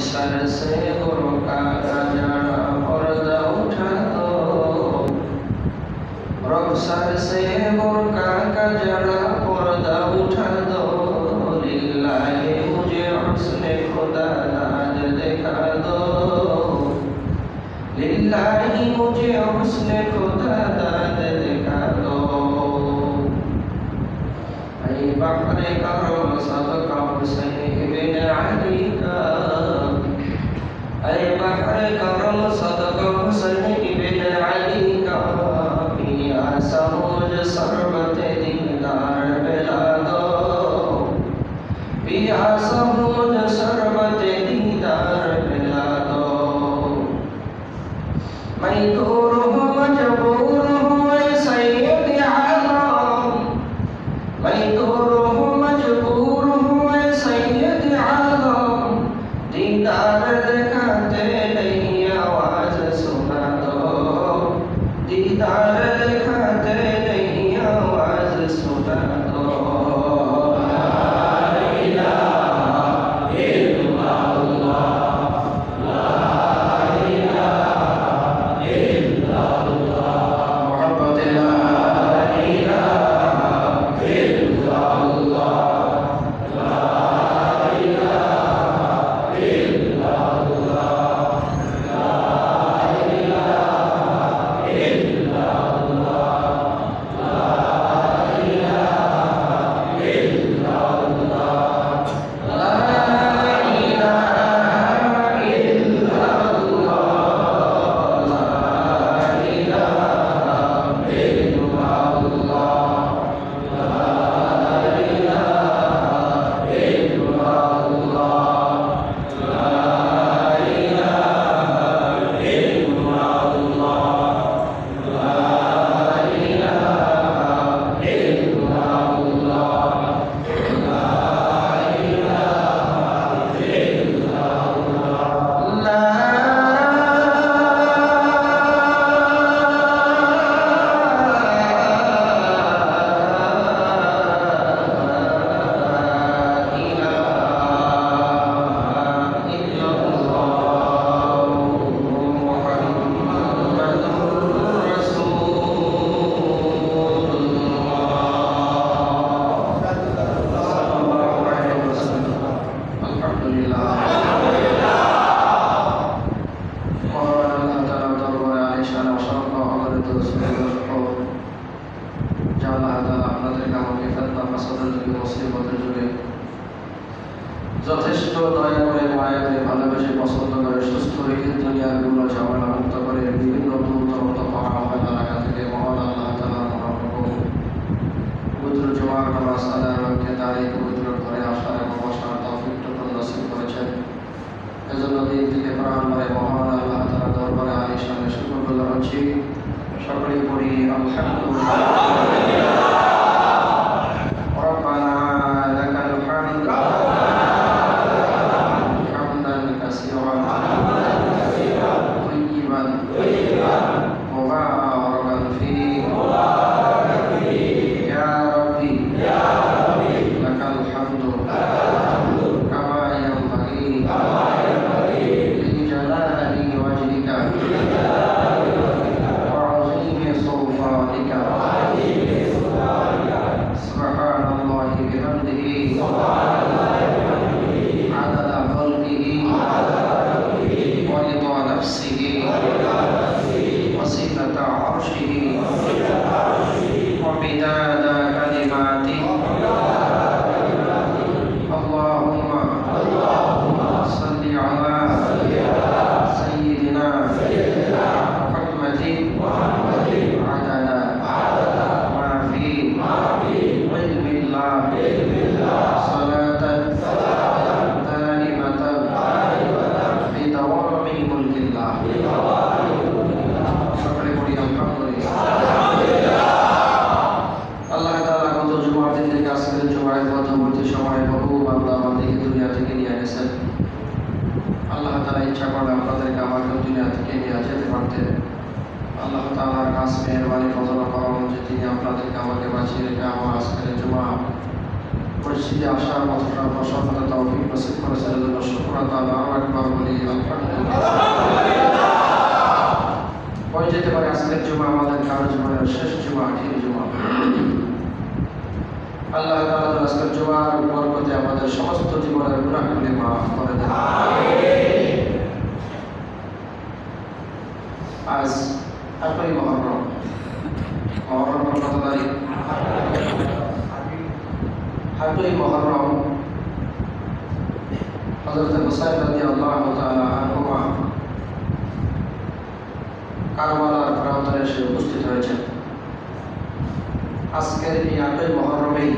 Sir से गुरु का खजाना पर्दा उठा दो रब सर से गुरु का खजाना पर्दा उठा दो लिल्लाहि मुझे हुस्न खुदा नाज दिखा दो लिल्लाहि मुझे हुस्न खुदा नाज दिखा दो ऐ बकरे करम सदका हुसैन इब्न अली का ऐ बकरे करम सदका हुसैन পবিত্র জমার নামাজ আদায় লক্ষ্যে দাঁড়িয়ে পবিত্র ঘরে আসার এবং বসার তৌফিক টুকুন নসিব করেছেন এজন্য দিন থেকে প্রাণ মারে মহান আল্লাহ তালা দরবারে হচ্ছি। সকলেই পড়ি আলহামদুলিল্লাহ বান্দা আমাদেরকে দুনিয়া থেকে নিয়ে গেছেন আল্লাহ তাআলা ইচ্ছা করলে আপনাদেরকে আমাকে দুনিয়া থেকে নিয়ে যেতে পারতেন। আল্লাহ তাআলার কাছে মেহরবানি ফজল করম যে তিনি আপনাদেরকে আমাকে বাঁচিয়ে রেখে আমার আজকের জুমা। মসজিদে আসার মতটা প্রসন্নতা তৌফিক নসিব করেছেন এজন্য শুকর তাআলা আরও একবার বলি, আলহামদুলিল্লাহ। যেতে পারে আজকের জুমা, আমাদের কারও জীবনের শেষ জুমা, আখির জুমা। আল্লাহ তাআলা আজকের জুমার বরকতে আমাদের সমস্ত জীবনের গুনাহগুলি মাফ করে দেন। আজ আটই মহরম মহরম কত তারিখ আটই মহরম হযরত হুসাইন রাদিয়াল্লাহু তাআলা আনহুমা কারবালার প্রান্তরে এসে উপস্থিত হয়েছেন। আজকের এই আটই মহরমেই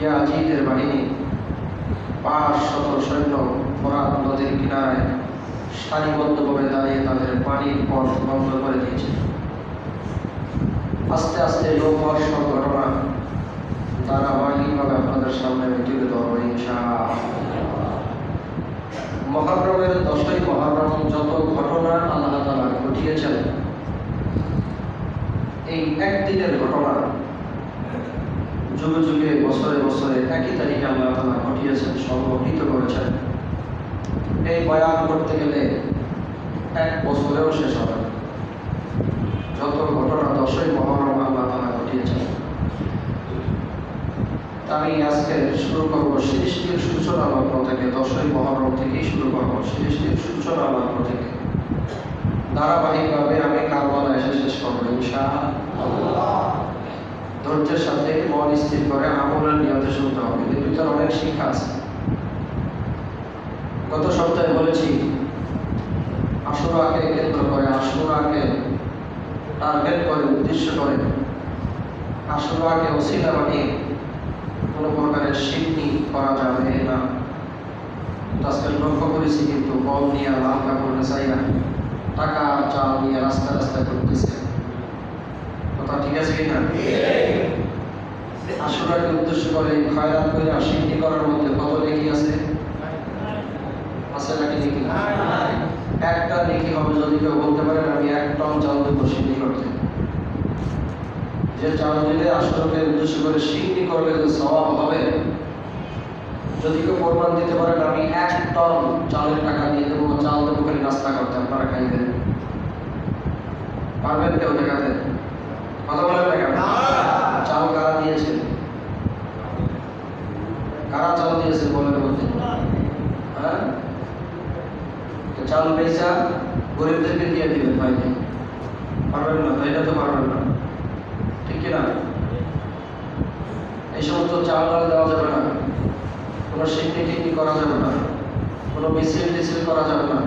ইয়াজিদের বাহিনী পাঁচ শত সৈন্য ফোরাত নদীর কিনারায় সারিবদ্ধভাবে দাঁড়িয়ে তাদের পানির পথ বন্ধ করে দিয়েছে। আস্তে আস্তে লোকবর্ষ ঘটনা তারা ধারাবাহিকভাবে আপনাদের সামনে তুলে ধরবো ইনশাআল্লাহ। মহারমের দশই মহারম যত ঘটনা আল্লাহ তালা ঘটিয়েছেন এই একদিনের ঘটনা যুগে যুগে, বছরে বছরে একই তারিখে আল্লাহ তালা ঘটিয়েছেন সংগঠিত করেছেন। এই বয়ান করতে গেলে এক বছরেও শেষ হবে যত ঘটনা দশই মহরম আল্লাহ তালা ঘটিয়েছেন আমি আজকে শুরু করব সৃষ্টির সূচনা লগ্ন থেকে দশই মহরম থেকেই শুরু করব সৃষ্টির সূচনা লগ্ন থেকে। ধারাবাহিকভাবে আমি কারবালা এসে শেষ করব ইনশা ধৈর্যের সাথে মন স্থির করে আমলের নিয়তে শুনতে হবে এর ভিতরে অনেক শিক্ষা আছে। গত সপ্তাহে বলেছি আশুরাকে কেন্দ্র করে আশুরাকে টার্গেট করে, উদ্দেশ্য করে। আশুরাকে ওসিলা বানিয়ে কোনো প্রকারের সিদ্ধি করা যাবে না। তো আজকে লক্ষ্য করেছি কিন্তু বল নিয়ে লাল কাপড় চাই না। টাকা চাল নিয়ে রাস্তা রাস্তায় করতেছে কথা ঠিক আছে কিনা? উদ্দেশ্য করে খয়রাত করে সিদ্ধি করার মধ্যে কত লেখি আছে? আছে নাকি লিখি একটা লিখি হবে যদি কেউ বলতে পারেন আমি এক টন চাল দেবো সিদ্ধি করতে। যে চাল দিলে আশুরাকে উদ্দেশ্য করে সিদ্ধি করলে যে স্বভাব হবে। যদি কেউ প্রমাণ দিতে পারেন আমি এক টন চালের টাকা দিয়ে দেবো, চাল দেবো খালি রাস্তা করতে, আপনারা খাইবেন। পারবেন কেউ দেখাতে? কথা বলেন না কেন? চাল কারা দিয়েছে কারা চাল দিয়েছে বলেন বলতে? হ্যাঁ? চাল পয়সা গরিবদেরকে দিয়ে দিবেন ভাই পারবেন না এটা তো পারবেন না। ঠিক কিনা এই সমস্ত চাল ডাল দেওয়া যাবে না। কোনো টিন্নি করা যাবে না। কোনো মিছিল টিছিল করা যাবে না।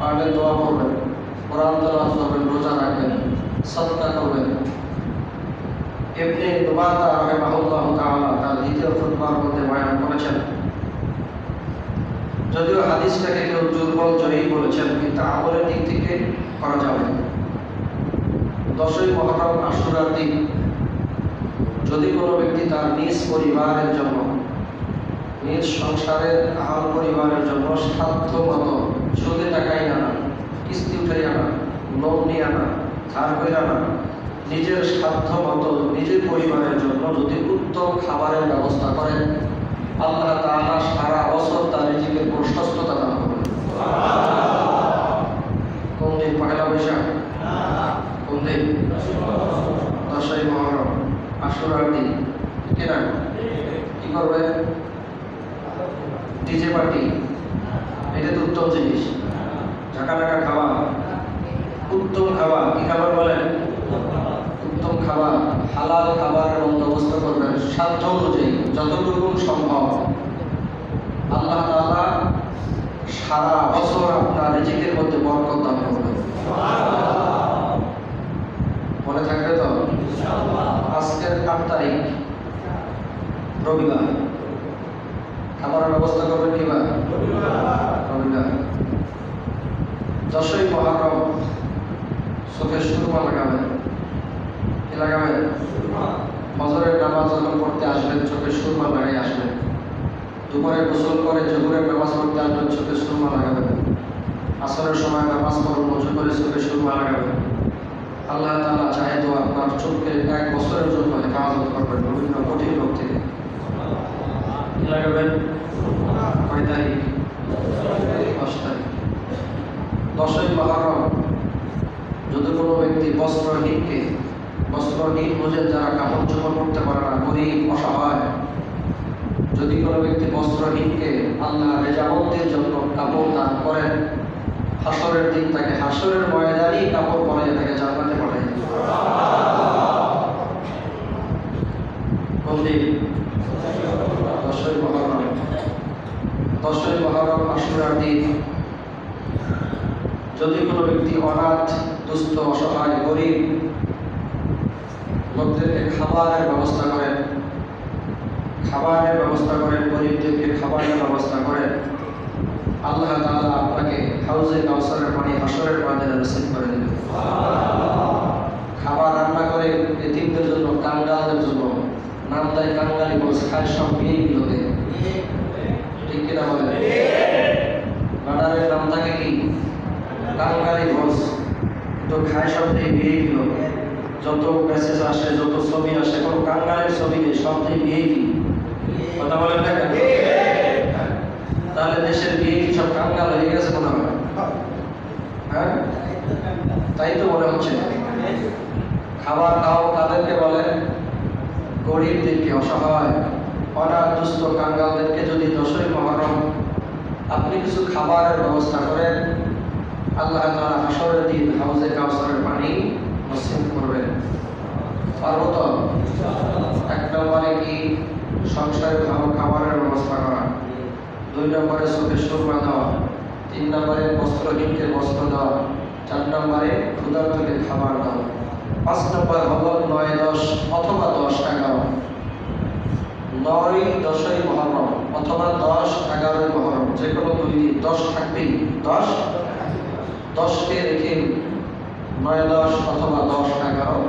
পারলে দোয়া করবেন। কোরআন করবেন রোজা রাখবেন করবেন। তার দ্বিতীয় মধ্যে বয়ান করেছেন। যদিও হাদিসটাকে কেউ দুর্বল জয়ী বলেছেন, কিন্তু আমলের দিক থেকে করা যাবে দশই মহরম আশুরার দিন, যদি কোনো ব্যক্তি তার নিজ পরিবারের জন্য, নিজ সংসারের আহাল পরিবারের জন্য সাধ্য মতো সুদে টাকাই আনা কিস্তি উঠাই আনা লোন নিয়ে আনা ধার করে আনা, নিজের সাধ্য মতো, নিজের পরিবারের জন্য যদি উত্তম খাবারের ব্যবস্থা করেন, আল্লাহ তাআলা সারা বছর তার নিজেকে প্রশস্ততা দান করবেন। কোন দিন পয়লা বৈশাখ? কোন দিন? দশই মহরম, আশুরার দিন। ঠিক না কি করবে? DJ party. এটা তো উত্তম জিনিস। ঝাঁকা ঢাকা খাওয়া উত্তম খাবার, কি খাবার বলেন? উত্তম খাবার, হালাল খাবারের বন্দোবস্ত করবেন সাধ্য অনুযায়ী যতটুকু সম্ভব। আল্লাহ তাআলা সারা বছর আপনার রিজিকের মধ্যে বরকত দান করবেন। মনে থাকবে তো? আজকের আট তারিখ, রবিবার। খাবারের ব্যবস্থা করবেন কিবার রবিবার। দশই মহারম চোখে সুরমা লাগাবেন। কি লাগাবেন? ফজরের নামাজ যখন পড়তে আসবেন, চোখে সুরমা লাগাই আসবেন। দুপুরে গোসল করে জহুরের নামাজ পড়তে আসবেন, চোখে সুরমা লাগাবেন। আসরের সময় নামাজ পড়ুন মজু করে চোখে সুরমা লাগাবেন। আল্লাহ তাআলা চাহে তো আপনার চোখকে এক বছরের জন্য হেফাজত করবেন বিভিন্ন কঠিন রোগ থেকে। লাগাবেন? কয় তারিখ দশ তারিখ। দশই মহরম। যদি কোনো ব্যক্তি বস্ত্রহীনকে, বস্ত্রহীন বুঝে যারা কাপড় চোপড় করতে পারে না, গরিব, অসহায়, যদি কোনো ব্যক্তি বস্ত্রহীনকে আল্লাহ রেজামতের জন্য কাপড় দান করেন, হাসরের দিন তাকে হাসরের ময়দানই কাপড় পরে তাকে জান্নাতে দিন? দশই মহরম। দশই মহরম আশুরার দিন যদি কোনো ব্যক্তি অনাথ দুস্থ অসহায় গরিব লোকদেরকে খাবারের ব্যবস্থা করেন খাবারের ব্যবস্থা করেন গরিবদেরকে খাবারের ব্যবস্থা করেন আল্লাহ তাআলা আপনাকে হাউজে কাউসারের পানি হাসরের ময়দানে নসিব করে দেবেন। খাবার রান্না করে এতিমদের জন্য কাঙ্গালদের জন্য নাম দেয় কাঙ্গালি বলছে খায় সব বিয়ে বিলোদে ঠিক কিনা বলে বানারের নাম থাকে কি? কাঙ্গালি বস তো খায় সব দিয়ে বিয়ে দিল যত মেসেজ আসে, যত ছবি আসে কোনো কাঙ্গালের ছবি নেই সব দিয়ে বিয়ে কি কথা বলেন না তাহলে দেশের বিয়ে কি সব কাঙ্গাল হয়ে গেছে মনে হয়। হ্যাঁ? তাই তো মনে হচ্ছে। খাবার খাও, তাদেরকে বলে, গরিবদেরকে অসহায় অনাথ দুস্থ কাঙ্গালদেরকে যদি দশই মহরম আপনি কিছু খাবারের ব্যবস্থা করেন আল্লাহ তাআলা দিন হাউজে কাউসারের পানি নসিব করবেন। পারব তো এক নম্বরে কি, সংসারে ভালো খাবারের ব্যবস্থা করা। দুই নম্বরে চোখে সুরমা দেওয়া, তিন নম্বরে বস্ত্রহীনকে বস্ত্র দেওয়া, চার নম্বরে ক্ষুধার্তকে খাবার দেওয়া। পাঁচ নম্বর হলো নয় দশ অথবা দশ এগারো। নয় দশই মহরম অথবা দশ এগারোই মহরম যে কোনো দুই দিন। দশ থাকবেই। দশ দশকে রেখে নয় দশ অথবা দশ এগারো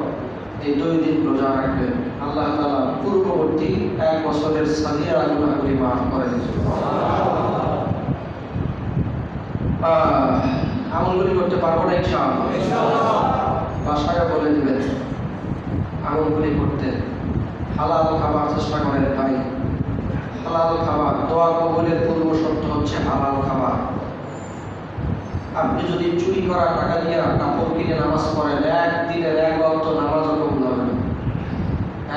এই দুই দিন রোজা রাখবেন। আল্লাহ তালা পূর্ববর্তী এক বছরের সাদিয়া গুণাগুলি মাফ করে আমলগুলি করতে পারব না ইনশাআল্লাহ। বাসায় বলে দিবেন আমলগুলি করতে। হালাল খাবার চেষ্টা করেন ভাই। হালাল খাবার দোয়া কবলের পূর্ব শর্ত হচ্ছে হালাল খাবার। আপনি যদি চুরি করা টাকা দিয়ে কাপড় কিনে নামাজ পড়েন একদিনের এক অক্ত নামাজও কবুল হবে না।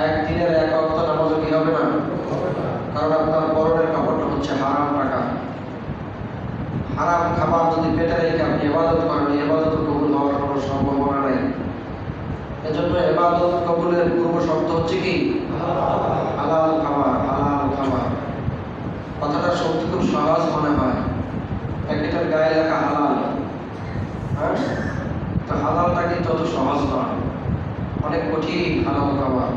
একদিনের এক অক্ত নামাজও কি হবে না? কারণ আপনার পরনের কাপড়টা হচ্ছে হারাম টাকা। হারাম খাবার যদি পেটে রেখে আপনি এবাদত করেন এবাদত কবুল হওয়ার কোনো সম্ভাবনা নেই। এজন্য এবাদত কবুলের পূর্ব শর্ত হচ্ছে কি? হালাল খাবার হালাল খাবার। কথাটা সত্যি খুব সহজ মনে হয়। প্যাকেটের গায়ে লেখা হালাল। হ্যাঁ? তো হালালটা কিন্তু অত সহজ নয়। অনেক কঠিন হালাল খাবার।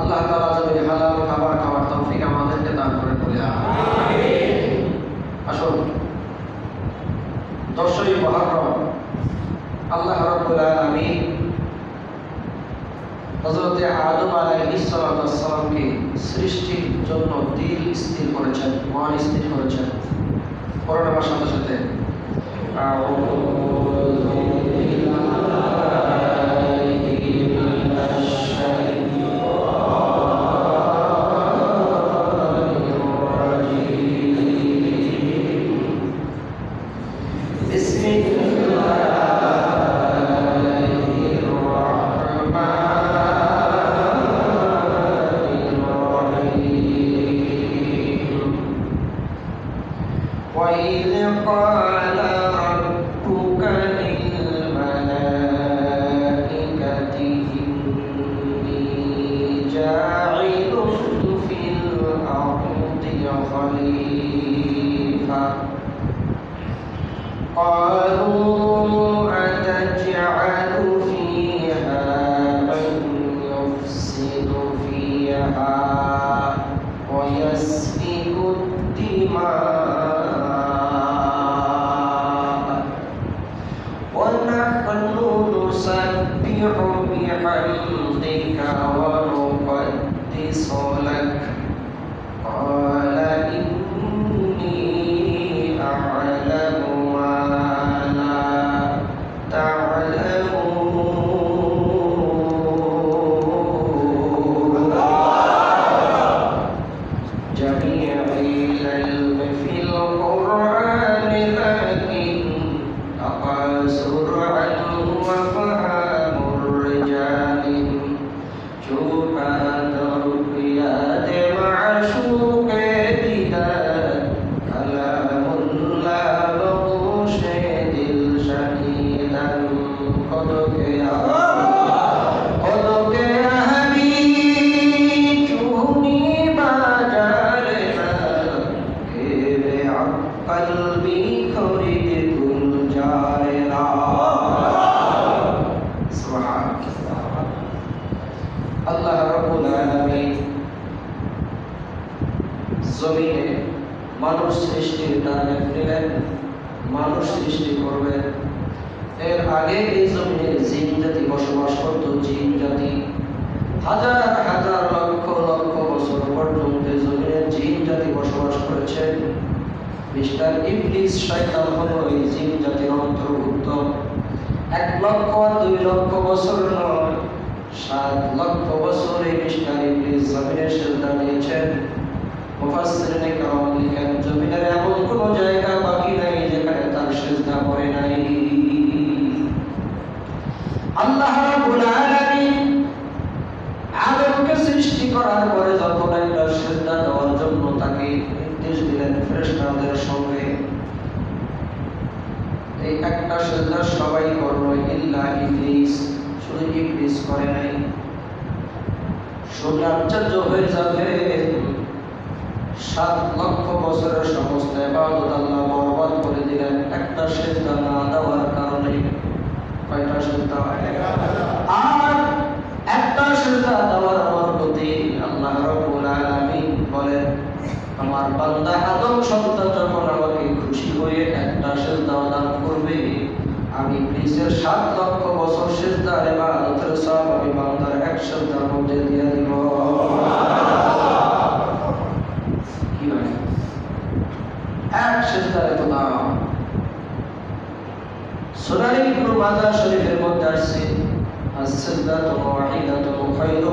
আল্লাহ তাআলা যদি হালাল খাবার খাওয়ার তৌফিক আমাদেরকে দান করে বলে আসুন। দশই মহরম। আল্লাহ রাব্বুল আলামিন হযরতে আদম আলাইহিস সালামকে সৃষ্টির জন্য দিল স্থির করেছেন, মন স্থির করেছেন। পড়ানোর সাথে সাথে। জমিনে মানুষ সৃষ্টির টার্গেট নিলেন মানুষ সৃষ্টি করবেন এর আগে এই জমিনে জিন জাতি বসবাস করত, জিন জাতি হাজার হাজার লক্ষ লক্ষ বছর পর্যন্ত জমিনে জিন জাতি বসবাস করেছেন মিস্টার ইবলিস শয়তান হলো এই জিন জাতির অন্তর্ভুক্ত। এক লক্ষ দুই লক্ষ বছর নয় সাত লক্ষ বছর এই মিস্টার ইবলিস জমিনে সেজদা দিয়েছেন মুফাসসিরিনে কেরাম লিখেন, জমিনের এমন কোনো জায়গা বাকি নাই যেখানে তার সেজদা করে নাই। আল্লাহ রাব্বুল আলামিন আদমকে সৃষ্টি করার পরে যখন একটা সেজদা দেওয়ার জন্য তাকে নির্দেশ দিলেন ফেরেশতাদের সঙ্গে, এই একটা সেজদা সবাই করল, ইল্লা ইবলিস শুধু ইবলিস করে নাই। শুনে হয়ে যাবে। সাত লক্ষ বছরের সমস্ত এবাদত আল্লাহ বরবাদ করে দিলেন। একটা সেজদা না দেওয়ার কারণে। কয়টা সেজদা আর একটা সেজদা দেওয়ার বরকতে আল্লাহ রাব্বুল আলামিন বলেন, আমার বান্দা আদম সন্তান যখন আমাকে খুশি হয়ে একটা সেজদা দান করবে আমি প্লিজের সাত লক্ষ বছর সেজদার ইবাদতের সব আমি বান্দার এক সেজদার মধ্যে দিয়ে দিব কি হয় এক সেজদার এত দাম সুনানি ইবনে মাজাহ শরীফের মধ্যে আসছে السجدة واحدة خير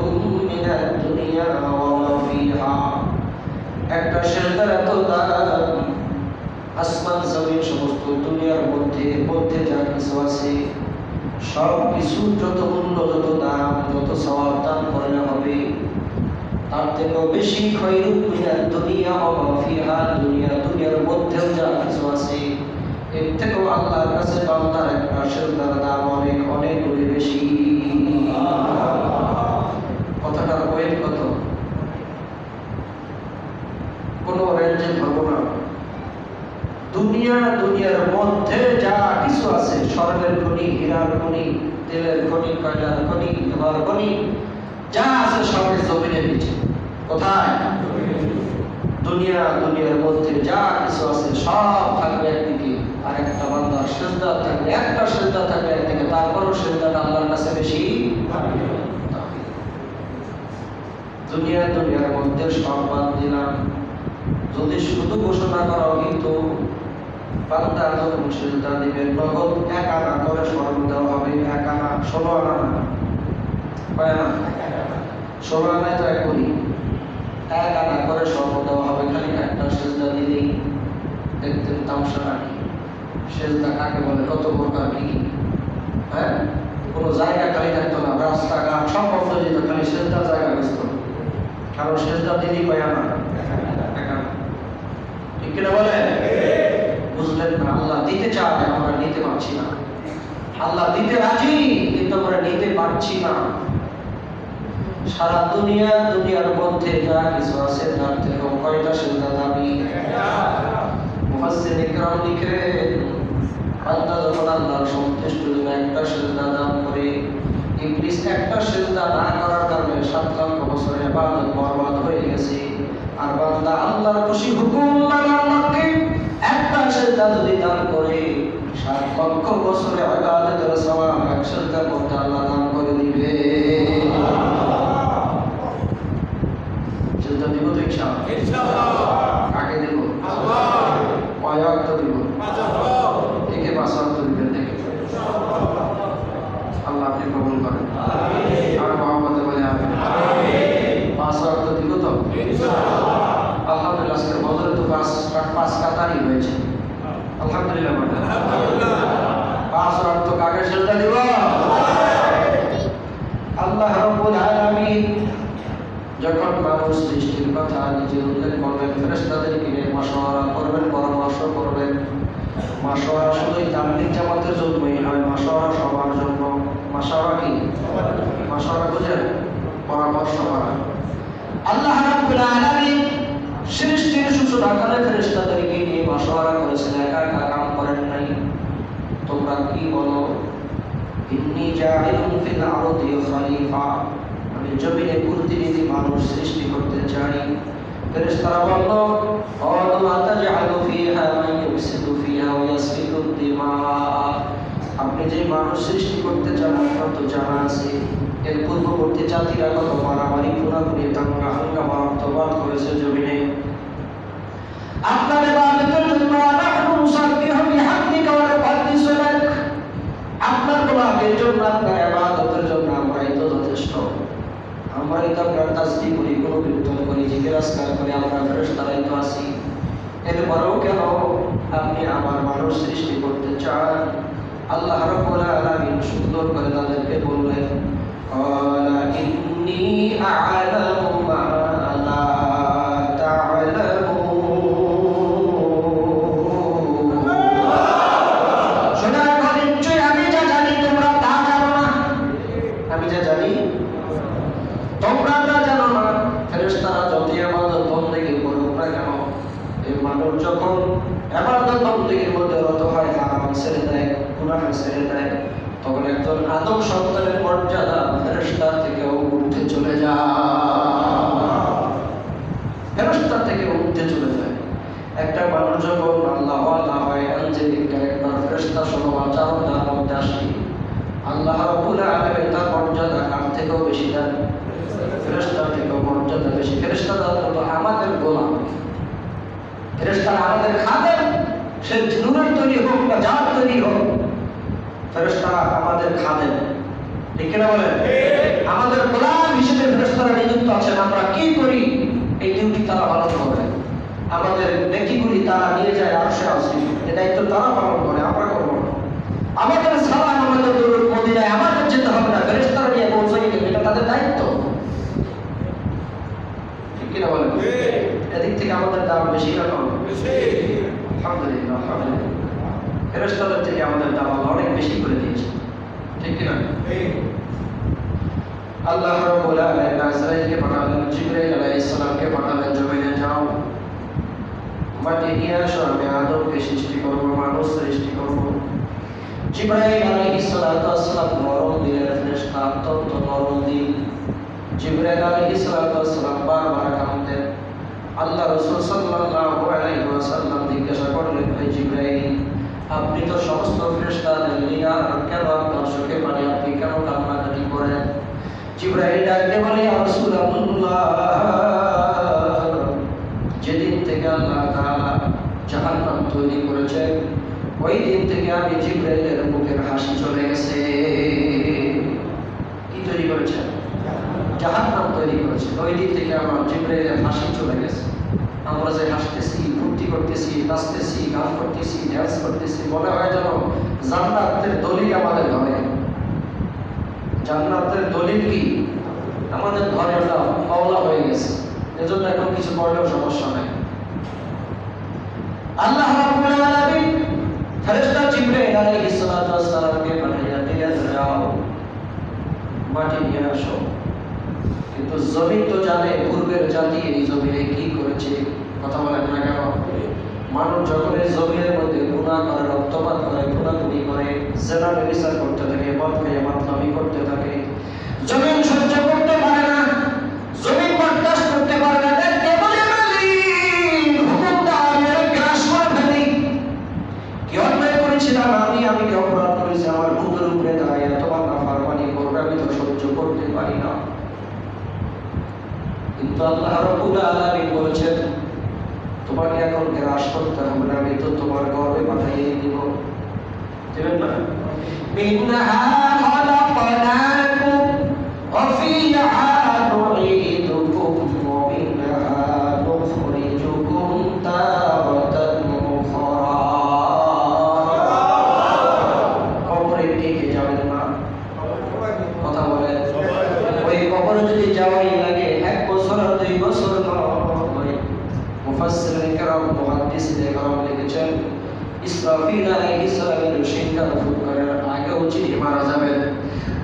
من الدنيا وما فيها একটা সেজদার এত দাম আসমান, জমিন, সমস্ত দুনিয়ার মধ্যে মধ্যে যা কিছু আছে, সব কিছু যত মূল্য, যত দাম, যত সওয়াব দান করে হবে, তার থেকেও বেশি খৈরুল মিনার দুনিয়া ও দুনিয়া, দুনিয়ার মধ্যেও যা কিছু আছে, এর থেকেও আল্লাহর কাছে বান্দার একটা সেজদার দাম অনেক অনেক গুণে বেশি। কথাটার ওয়েট কত কোন রেঞ্জে ধরবো না দুনিয়া, দুনিয়ার মধ্যে যা কিছু আছে, স্বর্ণের খনি, হীরার খনি, তেলের খনি, কয়লার খনি লোহার খনি, যা আছে সবের জমিনের নিচে। কোথায়? দুনিয়া, দুনিয়ার মধ্যে যা কিছু আছে, সব থাকবে একদিকে। আর একটা বান্দার সেজদা থাকবে, একটা সেজদা থাকবে একদিকে। তারপরও সেজদাটা আল্লাহর কাছে বেশি। দুনিয়া, দুনিয়ার মধ্যে বাদ দিলাম। যদি শুধু ঘোষণা করা কিন্তু বান্দা যখন সেজদা দিবে নগদ এক আনা করে স্মরণ দেওয়া হবে, এক আনা, ষোলো আনা না। কয় আনা? ষোলো আনায় তো এক করি। এক আনা করে স্বর্ণ দেওয়া হবে, খালি একটা সেজদা দিলেই দেখতেন তামসা নাকি সেজদা কাকে বলে? কত প্রকার কি? হ্যাঁ? কোনো জায়গা খালি থাকতো না, রাস্তাঘাট, সব বন্ধ যেত খালি সেজদা জায়গা ব্যস্ত কারণ সেজদা দিলেই এক আনা। ঠিক কিনা বলে বুঝলেন না আল্লাহ দিতে চায় আমরা নিতে পারছি না। আল্লাহ দিতে রাজি, কিন্তু আমরা নিতে পারছি না। সারা দুনিয়া, দুনিয়ার মধ্যে যা কিছু আছে, তার থেকে কয়টা সেজদা দাবি? মুফাসসির ইকরাম লিখেন বান্দা যখন আল্লাহর সন্তুষ্ট জন্য একটা সেজদা দান করে, ইবলিস একটা সেজদা না করার কারণে সাত লক্ষ বছরের ইবাদত বরবাদ হয়ে গেছে। আর বান্দা আল্লাহর খুশি হুকুম মানার সেজদা যদি দান করে সাত লক্ষ বছরে এক আল্লাহ দান করে দিবে। সেজদা দিব তো ইনশাআল্লাহ? কাকে দেব? কয় ওয়াক্ত দিব থেকে পাঁচ ওয়াক্ত দিবেন দেখে আল্লাহ আপনি কবুল করেন আর মহম্মদ বলে আমি পাঁচ ওয়াক্ত দিব তো আলহামদুলিল্লাহ আজকের বদলে তো পাঁচ পাঁচ কাতারই হয়েছে যখন মানুষ সৃষ্টির কথা নিজে উল্লেখ করবেন নিয়ে করবেন, পরামর্শ করবেন। তাবলিগ জামাতের জন্যই নয়, মাশওয়ারা সবার জন্য। মাশওয়ারা কি? মাশওয়ারা বুঝেন? পরামর্শ করা আল্লাহ সৃষ্টির সূচনা করে মশওয়ারা করেছেন একা একা কাম করেন নাই। তোমরা কি বলো? ইন্নি জাইলুন ফিল আরদি খলিফা। আমি জমিনে প্রতিনিধি মানুষ সৃষ্টি করতে চাই। ফেরেশতারা বলল ফিহা মান ফিহা ওয়া দিমা। আপনি যে মানুষ সৃষ্টি করতে চান, আপনার তো জানা আছে। এর পূর্ববর্তী জাতিরা কত মারামারি খুনাখুনি দাঙ্গা, হাঙ্গামা রক্তপাত করেছে জমিনে আপনার ইবাদতের জন্য নাহনু নুসাব্বিহু বিহামদিকা ওয়া নুকদ্দিসু লাক আপনার গোলাপের জন্য আপনার ইবাদতের জন্য আমরাই তো যথেষ্ট আমরাই তো আপনার তাসবিহ করি কোনো কীর্তন করি জিকিরাজকার করি আমরা ফেরেশতারাই তো আছি এরপরেও কেন আপনি আমার মানুষ সৃষ্টি করতে চান আল্লাহ রাব্বুল আলামিন সুন্দর করে তাদেরকে বললেন قال إني أعلم ما জিবরাইল আলাইহিস সালাতু ওয়াসসালাম নরম দিলের ফেরেশতা, অত্যন্ত নরম দিল। জিবরাইল আলাইহিস সালাতু ওয়াসসালাম বারবার কাঁদতেন। আল্লাহ রাসূল সাল্লাল্লাহু আলাইহি ওয়াসাল্লাম জিজ্ঞাসা করলেন, ভাই জিবরাইল, আপনি তো সমস্ত ফেরেশতাদের লিডার কেন আপনার চোখে পানি, আপনি কেন কান্নাকাটি করেন? জিব্রাইল ডাকতে বলে রাসূলুল্লাহ, যেদিন থেকে আল্লাহ তাআলা জাহান্নাম তৈরি করেছেন ওই দিন থেকে আমি জিব্রাইলের মুখের হাসি চলে গেছে। কি তৈরি করেছেন জাহান্নাম তৈরি করেছে। ওই দিন থেকে আমার জিব্রাইলের হাসি চলে গেছে। আমরা যে হাসতেছি, ফুর্তি করতেছি, নাচতেছি, গান করতেছি ড্যান্স করতেছি, মনে হয় যেন জান্নাতের দলিল আমাদের ঘরে। জান্নাতের দলিল কি? আমাদের ঘরে ওটা পাওলা হয়ে গেছে। এজন্য এখন কিছু করলেও সমস্যা নাই। আল্লাহ রাব্বুল আলামিন ফেরেশতা জিবরাইল আলাইহিস সালাতু ওয়াস সালামকে পাঠাইয়া দিলেন যাও। মাটি নিয়ে আসো। কিন্তু জমিন তো জানে, পূর্বের জাতি এই জমিনে কি করেছে, কথা বলেন না কেন? মানুষ যখন এই জমিনের মধ্যে গুণা করে, রক্তপাত করে গুণাগুনি করে, জেনা বিচার করতে থাকে, মদ খেয়ে, মাতলামি করতে থাকে, জমিন সহ্য কিন্তু আল্লাহ রাব্বুল আলামিন বলেছেন, তোমাকে এখন গ্রাস করতে হবে আমি তো তোমার গর্বে পাঠিয়ে দিব। দেবেন না? মিনহা খলাকনাকুম ইসরাফিল আলাইহিস সালামের সিংহার ফুৎকারের আগেও যিনি মারা যাবেন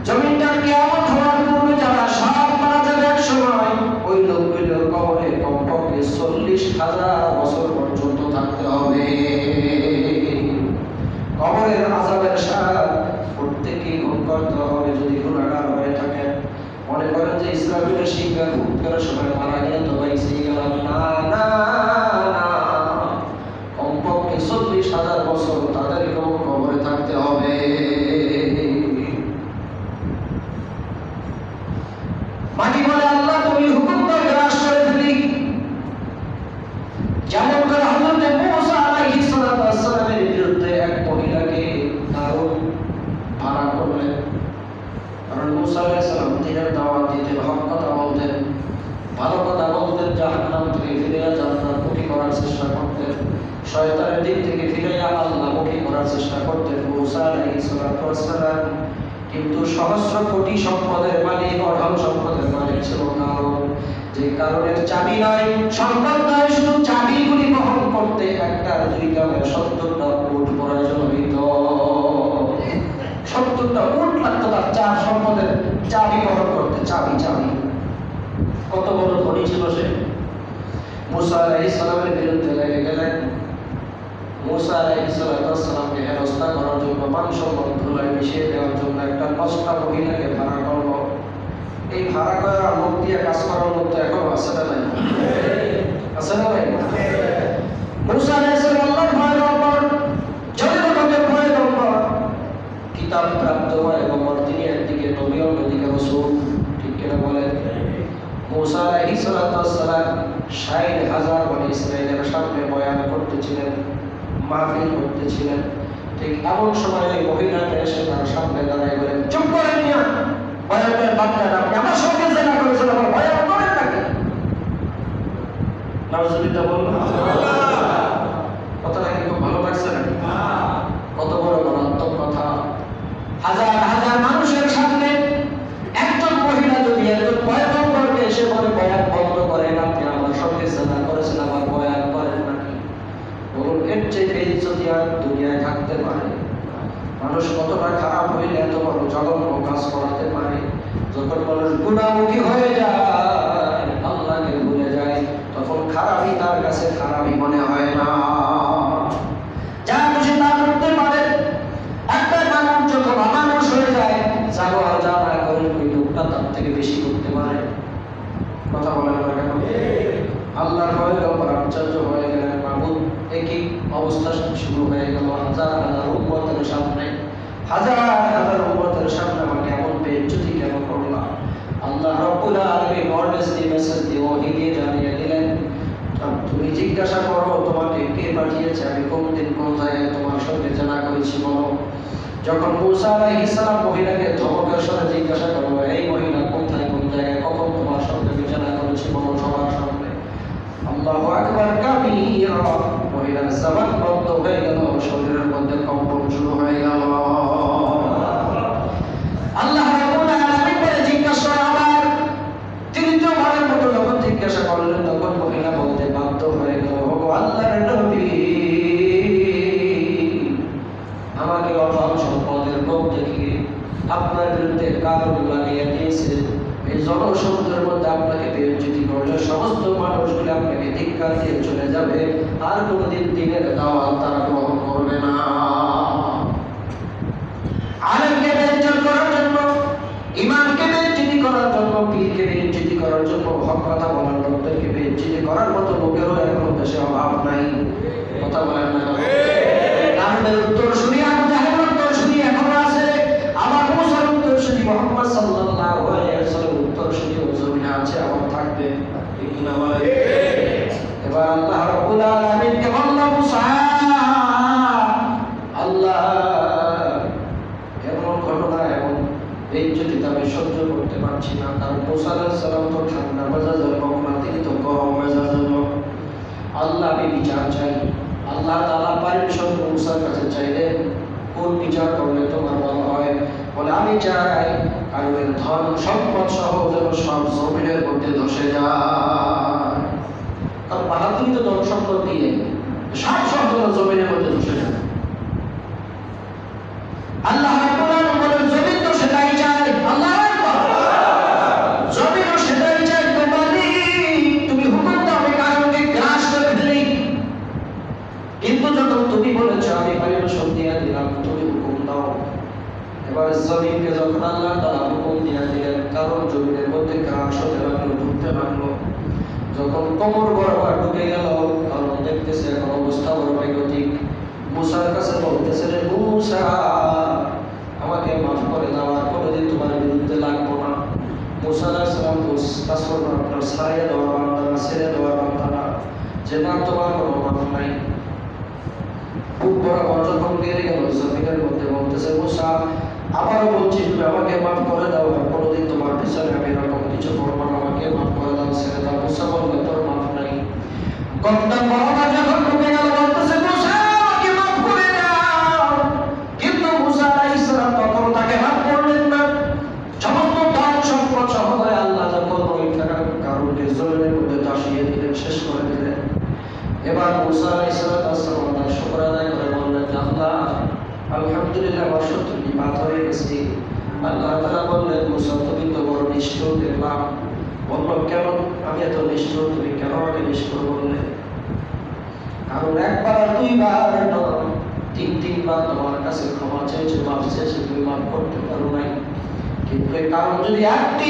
জমিনটা কিয়ামত হওয়ার পূর্বে যারা সব মারা যাবে এক সময় ওই লোকগুলো কবরে কমপক্ষে চল্লিশ হাজার বছর পর্যন্ত থাকতে হবে করতেন শয়তানের দিক থেকে ফিরাইয়া আল্লাহমুখী করার চেষ্টা করতেন মুসা আলাইহিস সালাতু ওয়াসসালাম কিন্তু সহস্র কোটি সম্পদের মালিক অঢল সম্পদের মালিক ছিল কারণ যে কারণের চাবি নয় সম্পদ নয় শুধু চাবিগুলি বহন করতে একটা দুইটা নয় সত্তরটা উট প্রয়োজন হইত সত্তরটা উট লাগতো তার চার সম্পদের চাবি বহন করতে চাবি কত বড় ধনী ছিল সে? মুসা সালামের বিরুদ্ধে লেগে গেলেন। মুসা আলাইহিস সালামকে করার জন্য সম্মান ধুলায় মিশিয়ে দেওয়ার জন্য একটা নষ্টা মহিলাকে ভাড়া করল এই ভাড়া করা লোক দিয়ে কাজ করার মতো এখন আছে না নাই? আছে না নাই? মুসা আলাইহিস সালাম আল্লাহর ভয় নম্বর যদি তোমাকে ভয় নম্বর কিতাব প্রাপ্ত হয় এবং তিনি একদিকে নবী অন্যদিকে রসুল ঠিক কিনা বলেন এমন সময় এসে তার বলুন কথাটা কি খুব ভালো লাগছে নাকি কত বড় মারাত্মক কথা হাজার হাজার মানুষের সামনে একজন মহিলা যদি একজন পয়গম্বরকে এসে বলে বয়ান বন্ধ করেন আপনি আমার সঙ্গে জেনা করেছেন আমার বয়ান করেন নাকি বলুন এর চেয়ে বেইজ্জতি আর দুনিয়ায় থাকতে পারে মানুষ কতটা খারাপ হইলে এত বড় জঘন্য কাজ করাতে পারে? যখন মানুষ গুণামুখী হয়ে যায়, আল্লাহকে ভুলে যায়, তখন খারাপই তার কাছে খারাপই মনে হয় না। বেশি করতে পারে। কথা হয়ে অবস্থা শুরু হয়ে গেল? হাজার হাজার সামনে হাজার আমি কোন দিন কোন জায়গায় তোমার সঙ্গে জানা করেছি বলো? যখন মুসা আলাইহিস সালাম মহিলাকে ধমকের সাথে জিজ্ঞাসা করল, এই মহিলা কোথায়, কোন জায়গায়, কখন তোমার সঙ্গে আমি করেছি বলো সবার সামনে? আল্লাহু আকবার কাবীরা মহিলার জবান বন্ধ হয়ে গেল, শরীরের মধ্যে কম্পন শুরু হয়ে গেল। আল্লাহ হয়ে আমাকে অভাব আপনার কারণ লাগিয়ে দিয়েছে এই জনসমুদ্রের মধ্যে আপনাকে বিরোচিতি করলে সমস্ত মানুষগুলো আপনাকে দিয়ে চলে যাবে, আর কোনোদিন দিনের দাওয়াত তারা গ্রহণ করবে না। আলেমকে করার জন্য, ইমামকে বেজ্জতি করার জন্য, পীরকে বেজ্জতি করার জন্য, হক কথা বলার লোকদেরকে করার মতো লোকেরও এখন দেশে অভাব নাই। কথা বলার না কারণের উত্তর শুনি আবু জাহেলের উত্তর শুনি এখনও আছে আমার মুসার উত্তর শুনি মোহাম্মদ সাল্লাল্লাহু আলাইহি ওয়াসাল্লাম উত্তর শুনি ও জমিনে আছে আমার থাকবে ঠিক না বলে এবার আল্লাহ রাব্বুল আলামিনকে বলল মুসা আল্লাহ এমন ঘটনা এমন বেজ্জতিতে আমি সহ্য করতে পারছি না কারণ তো ঠান্ডা না তিনি তো গরম মেজাজের লোক আল্লাহ আমি বিচার চাই আল্লাহ তাআলা পারমিশন মুসার কাছে চাইলেন কোন বিচার করলে তোমার ভালো হয় বলে আমি চাই ধন সম্পদ সহ যেন সব জমিনের মধ্যে ধসে যায় বাহাদুরি তো ধন সম্পদ দিয়ে সব সব জমিনের মধ্যে ধসে যায় আল্লাহ যখন আল্লাহ তাআলা হুকুম দিয়া দিলেন, কারণ জমিনের মধ্যে গ্রাস হতে লাগল, ঢুকতে লাগল। যখন কোমর বরাবর ঢুকে গেল, কারণ দেখতেছে এখন অবস্থা বড় বেগতিক মুসার কাছে বলতেছে, রে মুসা, আমাকে মাফ করে দাও, আর কোনোদিন তোমার বিরুদ্ধে লাগবো না। মুসা সালাম পাসপোর্ট আপনার ছাড়িয়ে দেওয়ার বান্দা না, ছেড়ে দেওয়ার বান্দা না, যে না, তোমার কোনো মাফ নাই। খুব বরাবর যখন বেড়ে গেল, জমিনের মধ্যে বলতেছে, মুসা আবারও বলছি, তুমি আমাকে মাফ করে দাও, আর কোনোদিন তোমার পিছনে আমি এরকম কিছু করব না, আমাকে মাফ করে দাও, ছেড়ে দাও মুসা বলবে তোর মাফ নাই। কতটা বড়টা যখন ঢুকে গেল বলতেছে মুসা আমাকে মাফ করে দাও কিন্তু মুসা আলাইহিস সালাম তখন তাকে মাফ করলেন না সমস্ত দান সম্পদ সহকারে আল্লাহ যখন ওই কারণকে জমিনের মধ্যে চাষিয়ে দিলেন শেষ করে দিলেন এবার মুসা আলাইহিস সালাম তার শুকর আদায় করে বললেন যে আল্লাহ আলহামদুলিল্লাহ আমার শত্রু নিপাত হয়ে গেছি আল্লাহ তাআলা বললেন মুসা তুমি তো বড় নিষ্ঠুর দেখলাম বলল কেন আমি এত নিষ্ঠুর তুমি কেন আমাকে নিষ্ঠুর বললে কারণ একবার আর দুইবার নয় তিন তিনবার তোমার কাছে ক্ষমা চেয়েছে মাফ চেয়েছে তুমি মাফ করতে পারো নাই কিন্তু এই কারণ যদি একটি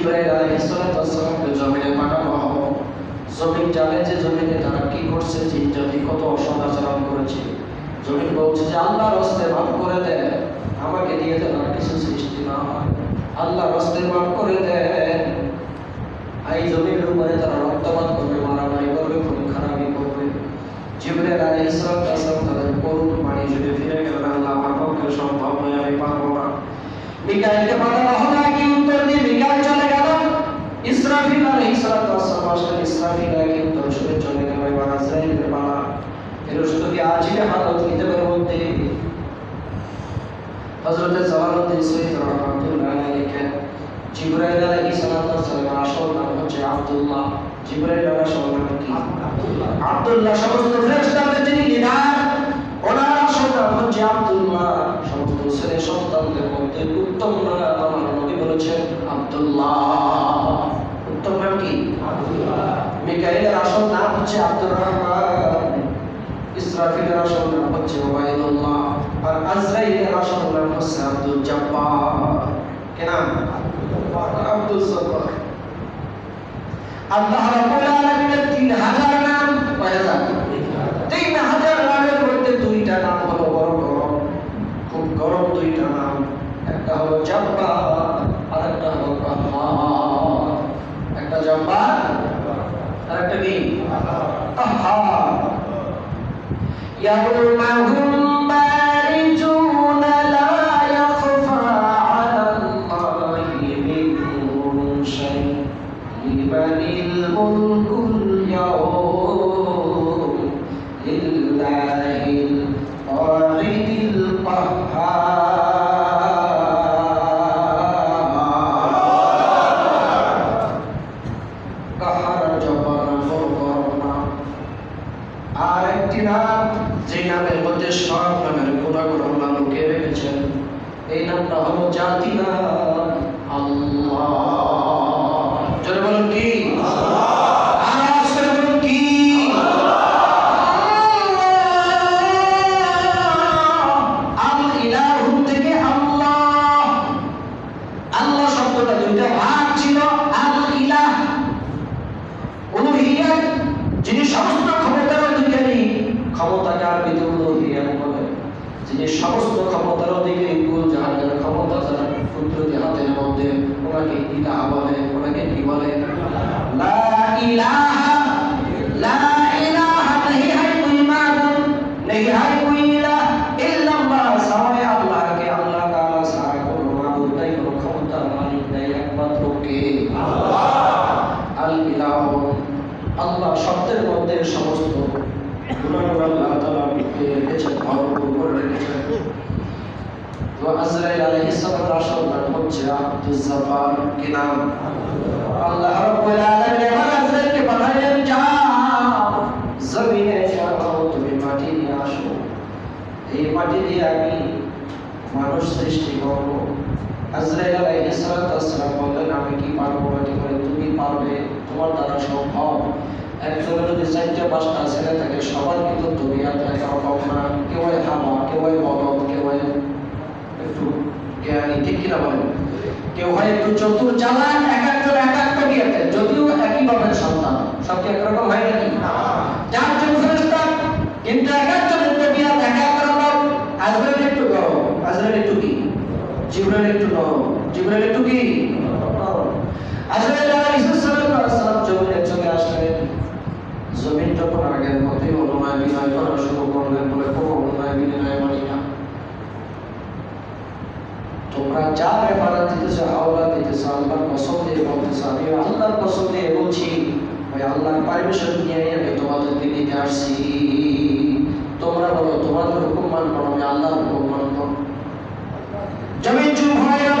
জিবরাইল আলাইহিস সালাতু জমিনে পাঠানো হলো। জমিন জানে যে জমিনে তারা কি করছে, জিন জাতি কত অসদাচরণ করেছে। জমিন বলছে যে আল্লাহর হস্তে মাফ করে দেন আমাকে দিয়ে দেন আর কিছু সৃষ্টি না হয়। আল্লাহর হস্তে মাফ করে দেন এই জমির উপরে তারা রক্তপাত করবে, মারামারি করবে, খুন খারাপি করবে। জিবরাইল আলাইহিস সালাতু ওয়াস তাদের করুণ বাণী জুড়ে ফিরে গেলেন আল্লাহ আমার পক্ষে সম্ভব নয়, আমি পারব না। মিকাইলকে পাঠানো হলো একই উত্তর দিয়ে মিকাইল চলে গেল ইসরাফিল সালাতু ওয়াস আসলেন ইসরাফিল একই উত্তর চলে গেল এবার আজরাইলের পালা ফেরেশতাকে আজিলে হালত কিতাবের মধ্যে হযরত জালালউদ্দিন সৈয়দ রাহমাতুল্লাহ আলাইহি জিবরাইল আলাইহিস সালাতু ওয়াস আসল নাম হচ্ছে আব্দুল্লাহ। জিবরাইল আলাইহিস আসল নাম কি? আব্দুল্লাহ। সমস্ত ফেরেশতাদের যিনি লিডার ওনার আসল নাম হচ্ছে আব্দুল্লাহ। সমস্ত ছেলে সন্তানদের মধ্যে উত্তম নাম আমার নবী বলেছেন আব্দুল্লাহ। নাম কি মিকাইলের আসল নাম হচ্ছে আব্দুর রহমান। ইসরাফিলের আসল নাম হচ্ছে ওবাইদুল্লাহ আর আজরাইলের আসল নাম হচ্ছে আব্দুল জব্বার। কে নাম? আব্দুল জব্বার আল্লাহ রাব্বুল আলামিনের 3000 নাম, কয় হাজার? তিন হাজার নামের মধ্যে দুইটা নাম হলো বড় গরম। খুব গরম দুইটা নাম। একটা হলো জব্বার আর একটা হলো কাহার একটা জব্বার আর একটা কি আহা রেখেছেন ভরপুর করে রেখেছেন তো আজরাইল আলাইহিস সালাম আসল নাম হচ্ছে আব্দুল জাফার কি নাম? আল্লাহ রাব্বুল আলামিন এবার আজরাইলকে পাঠালেন যাও, জমিনে যাও, তুমি মাটি নিয়ে আসো। এই মাটি দিয়ে আমি মানুষ সৃষ্টি করব। আজরাইল আলাইহিস সালাতু ওয়াসসালাম বললেন, আমি কি পারব মাটি করে? তুমি পারবে, তোমার দ্বারা সম্ভব। একজনের যদি চারটে পাঁচটা ছেলে থাকে সবার কিন্তু একরকম না। কেউ হামা কেউ বলদ কেউ একটু জ্ঞানী। ঠিক কিনা বলেন? কেউ হয় একটু চতুর চালাক এক একজন এক এক কবিয়াতে যদিও একই বাবার সন্তান। সব কি একরকম হয় নাকি? চারজন ফেরেশতা কিন্তু এক একজনের তবিয়াত এক এক রকম। আজরাইল একটু গরম আজরাইল একটু কি? জিবরাইল একটু নরম জিবরাইল একটু কি? আজরাইল আলাইহিস সালাম জমিনে চলে আসলেন জমিন যখন আগের বিনয় করা শুরু করলেন বলে কোনো না। তোমরা যা আওলা আল্লাহর কসম দিয়ে আমি আল্লাহর কসম দিয়ে বলছি, ওই আল্লাহর পারমিশন নিয়ে আমি তোমাদেরকে দিতে আসছি। তোমরা বলো, তোমাদের হুকুম মানবো আমি আল্লাহর হুকুম জমিন চুপ হয়ে গেল।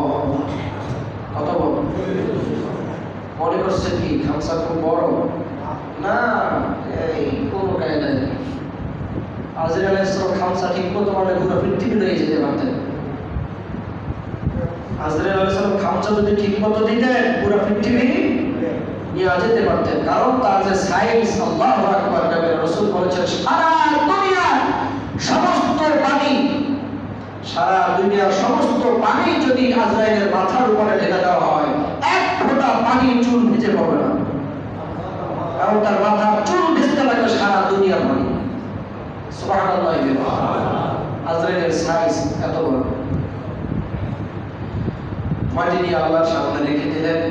কত বড় মনে করছে কি, খামসা খুব বড়? না, এই কোনো কায়দা নেই। আজরাইল আলাইহিস খামসা ঠিক মতো মানে পুরো পৃথিবী নিয়ে যেতে পারতেন আজরাইল আলাইহিস সালাম খামসা যদি ঠিক মতো দিতেন পুরো পৃথিবী নিয়ে যেতে পারতেন কারণ তার যে সাইজ আল্লাহু আকবার রাসূল বলেছেন, সারা দুনিয়ার সমস্ত পানি সারা দুনিয়ার সমস্ত পানি যদি আজরাইলের মাথার উপরে ঢেলে দেওয়া হয়, এক ফোঁটা পানি চুল ভিজে পড়বে না। কারণ তার মাথা চুল ভিজতে লাগবে সারা দুনিয়ার পানি। আজরাইলের সাইজ এত বড়। মাটি দিয়ে আল্লাহর সামনে রেখে দিলেন।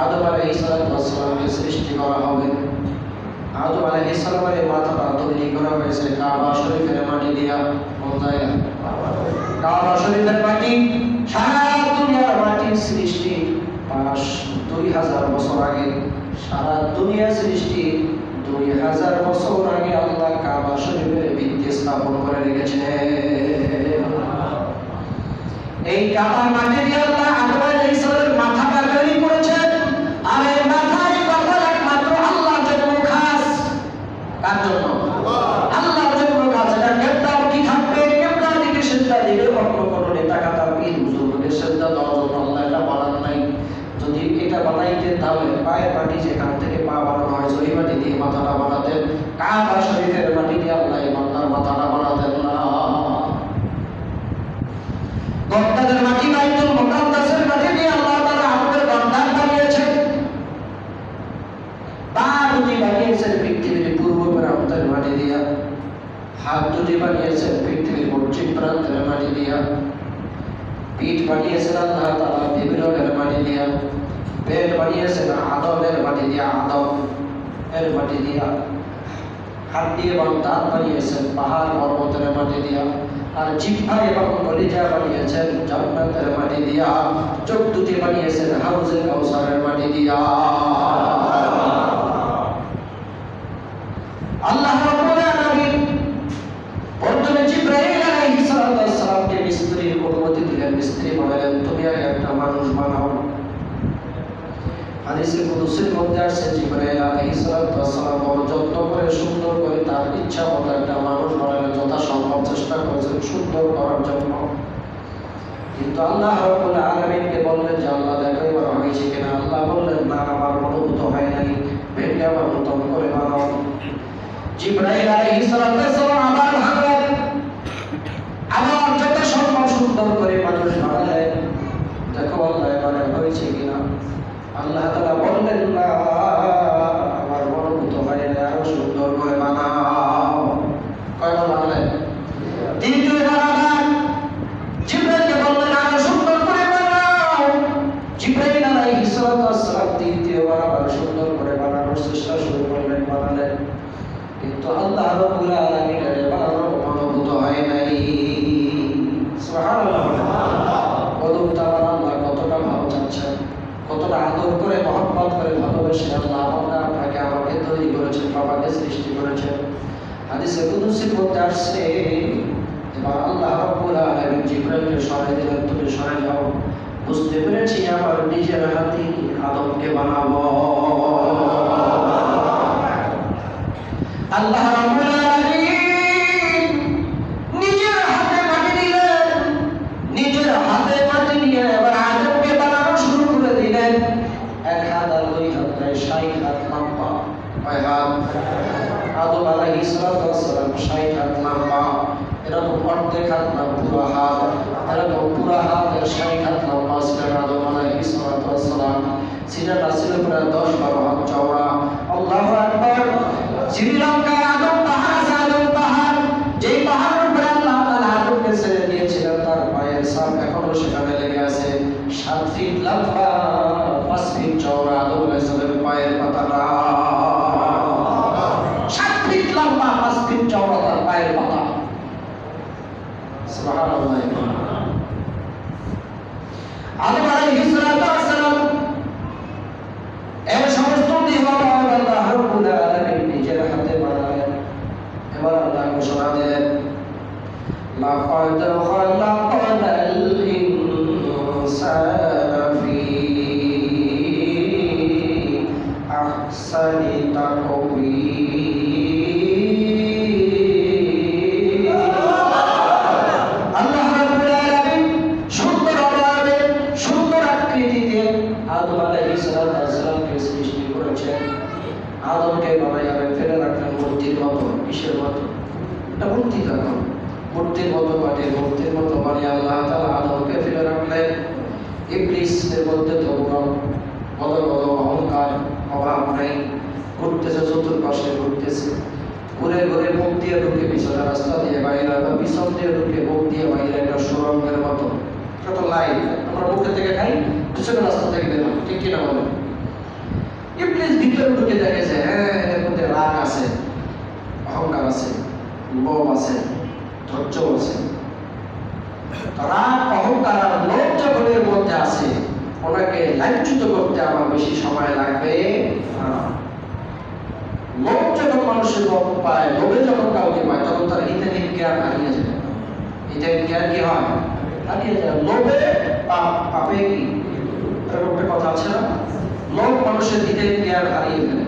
আদম সৃষ্টি করা হবে। আদম আলাইহিস সালামের মাথাটা তৈরি করা হয়েছে কাবা শরীফের মাটি দিয়া। জায়গা কাবা শরীফের মাটি সারা দুনিয়ার সৃষ্টি দুই হাজার বছর আগে। সারা দুনিয়া সৃষ্টি দুই আল্লাহ স্থাপন করে রেখেছে এই আল্লাহ আদম আলাইহিস সালামের মাথাটা তৈরি করেছেন আর এই মাথায় কথা একমাত্র আল্লাহর জন্য খাস কার জন্য আল্লাহর জন্য কাজ এটা কেবলার কি থাকবে কেবলার দিকে সেজদা দিলে অন্য কোনো নেতা কাটা পীর হুজুরকে সেজদা দেওয়ার জন্য আল্লাহ এটা বানান নাই যদি এটা বানাইতেন তাহলে পায়ের মাটি যেখান থেকে পা বানানো হয় ওই মাটি দিয়ে মাথাটা বানাতেন কাবা শরীফের মাটি দিয়ে আল্লাহ এই বান্দার মাথাটা বানাতেন না গর্তাদের মাটি বাইতুল মুকাদ্দাসের মাটি দিয়ে আল্লাহ তাআলা আমাদের গর্দান বানিয়েছেন পা দুটি বানিয়েছেন পৃথিবীর পূর্ব প্রান্তের মাটি দিয়া হাত দুটি বানিয়েছেন পৃথিবীর পশ্চিম প্রান্তের মাটি দিয়া পিঠ বানিয়েছেন আল্লাহ তাআলা বিবিরকের মাটি দিয়া পেট বানিয়েছেন আদমের মাটি দিয়া আদম এর মাটি দিয়া হাড্ডি এবং দাঁত বানিয়েছেন, পাহাড় পর্বতের মাটি দিয়া। আর জিহ্বা এবং কলিজা বানিয়েছেন, জান্নাতের মাটি দিয়া। চোখ দুটি বানিয়েছেন হাউজে কাউসারের মাটি দিয়া। আল্লাহ রাব্বুল আলামিন প্রথমে জিব্রাইল আলাইহিস সালামকে মিস্ত্রির অনুমতি দিলেন, মিস্ত্রি বললেন তুমি আগে একটা মানুষ বানাও হাদিসে কুদসির মধ্যে আসছে জিব্রাইল যত্ন করে, সুন্দর করে তার ইচ্ছা মতো একটা মানুষ বানালেন যথাসম্ভব চেষ্টা করেছেন সুন্দর করার জন্য। কিন্তু আল্লাহ রাব্বুল আলামিনকে বললেন যে, আল্লাহ দেখো এবার হয়েছে কিনা। আল্লাহ বললেন, না, আমার অনুভূত হয় নাই। ভেঙে আবার নতুন করে বানাও। যত সুন্দর করে মানুষ দেখো আল্লাহ এবারে হয়েছে কিনা। আল্লাহ তাআলা বললেন না আমার অনুভূত হয় না আরও সুন্দর করে বানাও কয়বার বানালেন দ্বিতীয়বার আবার করেছেন হাদিসে কুদুসির মধ্যে আসছে, এবার আল্লাহ রাব্বুল আলামিন জিব্রাইলকে সরাই দিলেন, তুমি সরে যাও বুঝতে পেরেছি আমার নিজের হাতে আদমকে বানাবো। আল্লাহ রাব্বুল আলামিন নিজের হাতে মাটি দিলেন নিজের হাতে মাটি নিয়ে এবার আদমকে বানানো শুরু করে দিলেন এক হাত আর দুই হাত প্রায় ষাট হাত লম্বা কয় হাত আদম আলাইহিস সালাতু ওয়াসসালাম ষাট হাত লম্বা এরকম অর্ধেক হাত না পুরো হাত এরকম পুরো হাত এর ষাট হাত লম্বা ছিলেন আদম আলাইহিস সালাতু ওয়াসসালাম সিনাটা ছিল প্রায় দশ হাত চওড়া। আল্লাহু আদম পাহাড় আদম পাহাড়। উপরে আল্লাহ তাআলা আদমকে ছেড়ে দিয়েছিলেন, তার পায়ের ছাপ এখনও সেখানে লেগে আছে। সাত ফিট লম্বা, পাঁচ ফিট চওড়া আদম পায়ের পাতাটা। সাত ফিট লম্বা, পাঁচ ফিট চওড়া তার পায়ের পাতা। সুবহানাল্লাহ। I don't know. দিয়ে ঢুকে রাস্তা দিয়ে বাইরে বা পিছন দিয়ে ঢুকে মুখ দিয়ে বাইরে একটা সুরঙ্গের মতো। ছোট লাইন, আমরা মুখে থেকে খাই পিছনে রাস্তা থেকে বেরোই ঠিক কিনা বলেন? ইবলিস ভিতরে ঢুকে দেখে যে হ্যাঁ এর মধ্যে রাগ আছে, অহংকার আছে লোভ আছে ধৈর্য আছে। রাগ, অহংকার আর লোভ এর মধ্যে আছে, ওনাকে লাঞ্ছিত করতে আমার বেশি সময় লাগবে না। লোভ যখন মানুষের লোভ পায়, লোভে যখন কাউকে পায়, তখন তার হিতাহিত জ্ঞান হারিয়ে যায়। হিতাহিত জ্ঞান কি হয়? হারিয়ে যায়। লোভে পাপ কি? একটা কথা আছে না? লোভ মানুষের হিতাহিত জ্ঞান হারিয়ে ফেলে।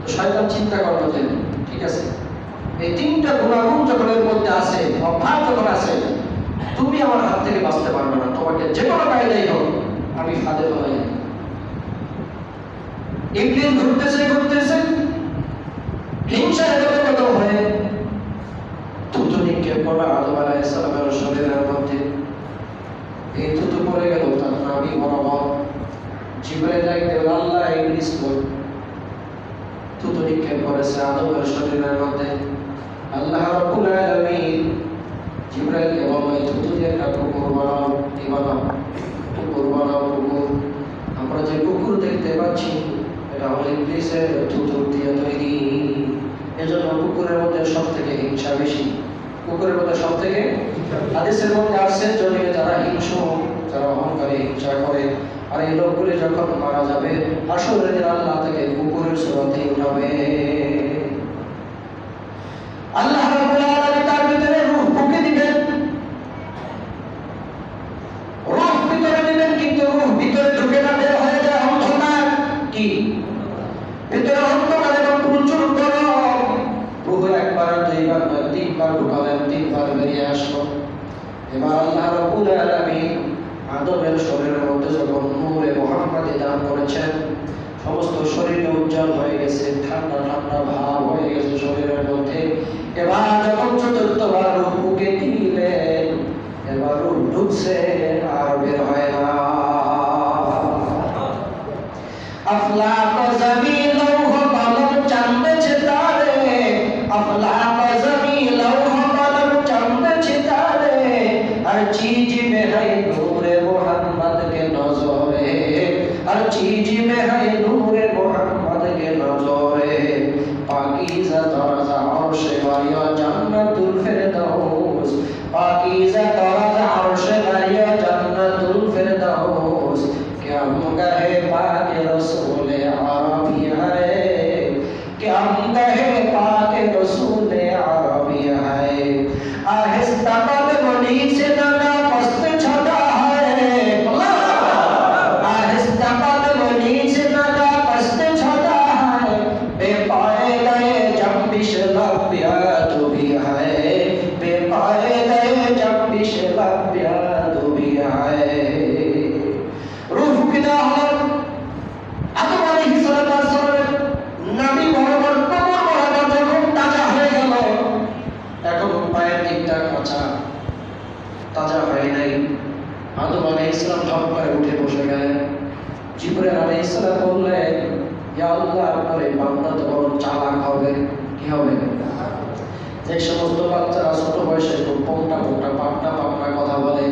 তো শয়তান চিন্তা করল যে, ঠিক আছে, এই তিনটা গুণাগুণ যখন এর মধ্যে আছে, অভাব যখন আছে, তুমি আমার হাত থেকে বাঁচতে পারবে না। তোমাকে যে কোনো কায়দাই হোক, আমি ফাঁদে বলাই ইংলিশ ঘুরতেছে ঘুরতেছে হিংসা এত হয়ে থুতু নিক্ষেপ করা আদম আলাইহিস সালামের শরীরের মধ্যে এই থুতু পড়ে গেল তার নাভি বরাবর। ডাকতে বলল, আল্লাহ ইবলিস তো থুতু নিক্ষেপ করেছে আদমের শরীরের মধ্যে। আল্লাহ রাব্বুল আলামিন জিব্রাইলকে বলল এই থুতু দিয়ে একটা কুকুর বানাও কি বানাও কুকুর বানাও কুকুর। আমরা যে কুকুর দেখতে পাচ্ছি এটা হলো ইবলিসের থুতু দিয়ে তৈরি। এজন্য কুকুরের মধ্যে সব থেকে হিংসা বেশি। কুকুরের মধ্যে সব থেকে হাদিসের মধ্যে আসছে যদি যারা হিংস, যারা অহংকারী, হিংসা করে, আর এই লোকগুলি যখন মারা যাবে, আসলে আল্লাহ থেকে কুকুরের সুরতে উঠাবে। আল্লাহ তার ভিতরে রূপ ফুকে দিবেন। ইসলাম ঠপ করে উঠে বসে গেলেন। জিবরাইল আলী ইসলাম বললেন বান্দা তো চালাক হবে। কি হবে? যে সমস্ত বাচ্চারা ছোট বয়সে খুব পোকটা পোকটা কথা বলে,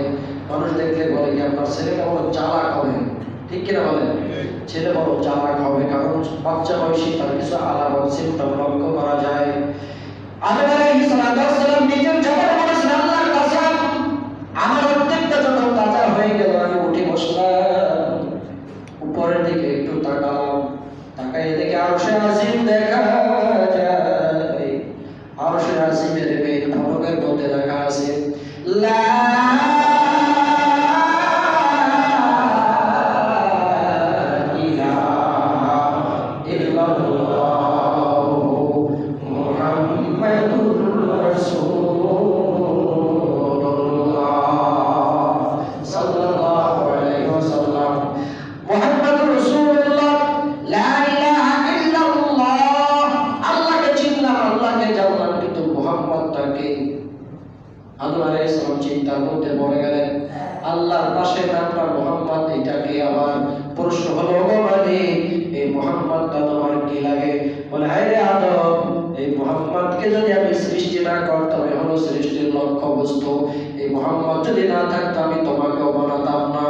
মানুষ দেখলে বলে কি, আপনার ছেলেটা বড় চালাক হবে? ঠিক কিনা ছেলে বড় চালাক হবে, কারণ বাচ্চা বয়সী তার কিছু আলাপ সিমটম লক্ষ্য করা যায়। নিজের জবান আল্লাহর কাছে আমার উপরের দিকে একটু তাকালাম তাকাই দেখে আরশে আজিম দেখা যায়। আরশে আজিমের মেইন ফটকের মধ্যে রাখা আছে। লা মোহাম্মদকে যদি আমি সৃষ্টি না করতাম এখনও সৃষ্টির লক্ষ্য বস্তু এই মোহাম্মদ যদি না থাকতো, আমি তোমাকে বানাতাম না।